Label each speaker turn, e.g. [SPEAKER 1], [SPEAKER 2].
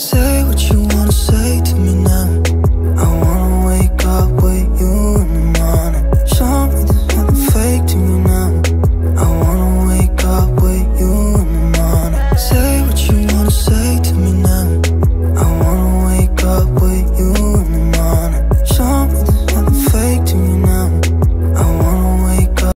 [SPEAKER 1] Say what you want.